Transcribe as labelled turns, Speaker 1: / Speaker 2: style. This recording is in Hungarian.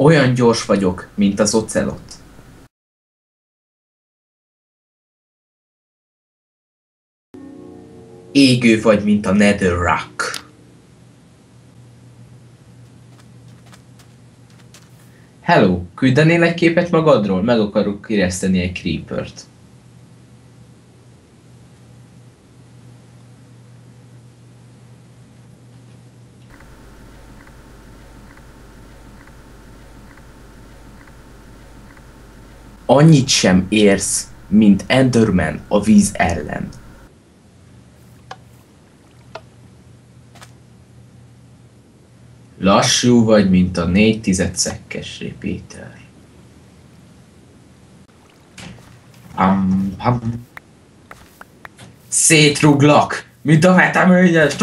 Speaker 1: Olyan gyors vagyok, mint az ocelot. Égő vagy, mint a netherrack. Hello, küldenél egy képet magadról? Meg akarok kireszteni egy creepert. Annyit sem érsz, mint Enderman a víz ellen. Lassú vagy, mint a négy tized szekkes Péter. Pam, pam. Szétruglak, mint a veteményes.